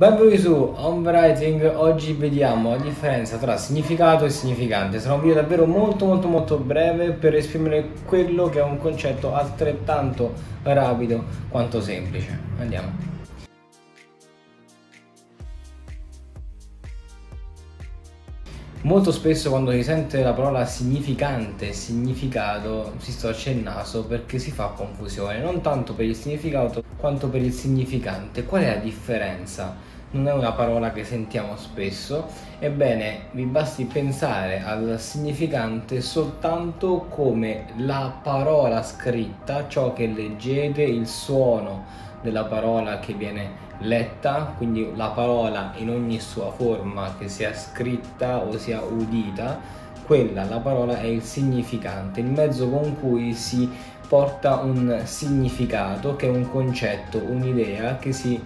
Benvenuti su Homewriting, oggi vediamo la differenza tra significato e significante. Sarà un video davvero molto molto molto breve per esprimere quello che è un concetto altrettanto rapido quanto semplice. Andiamo. Molto spesso quando si sente la parola significante significato si storce il naso perché si fa confusione, non tanto per il significato quanto per il significante. Qual è la differenza? Non è una parola che sentiamo spesso, ebbene vi basti pensare al significante soltanto come la parola scritta, ciò che leggete, il suono della parola che viene letta, quindi la parola in ogni sua forma, che sia scritta o sia udita, quella, la parola è il significante, il mezzo con cui si porta un significato, che è un concetto, un'idea che si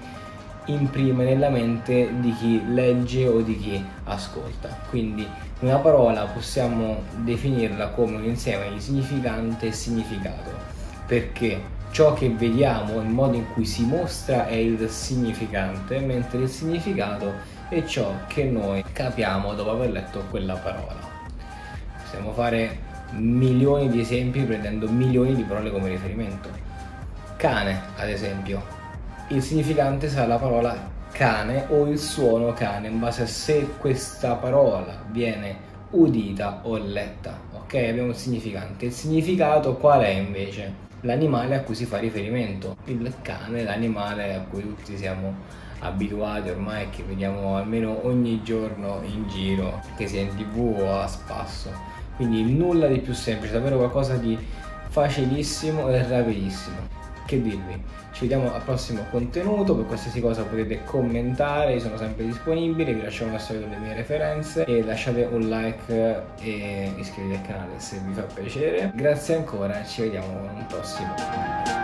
imprime nella mente di chi legge o di chi ascolta. Quindi una parola possiamo definirla come un insieme di significante e significato, perché ciò che vediamo, il modo in cui si mostra è il significante, mentre il significato è ciò che noi capiamo dopo aver letto quella parola. Possiamo fare milioni di esempi prendendo milioni di parole come riferimento. Cane, ad esempio. Il significante sarà la parola cane o il suono cane in base a se questa parola viene udita o letta. Ok, abbiamo il significante. Il significato qual è invece? l'animale a cui si fa riferimento. Il cane l'animale a cui tutti siamo abituati ormai che vediamo almeno ogni giorno in giro, che sia in tv o a spasso. Quindi nulla di più semplice, davvero qualcosa di facilissimo e rapidissimo. Che dirvi? Ci vediamo al prossimo contenuto, per qualsiasi cosa potete commentare, io sono sempre disponibile, vi lascio una storia delle mie referenze e lasciate un like e iscrivetevi al canale se vi fa piacere. Grazie ancora, ci vediamo un prossimo video.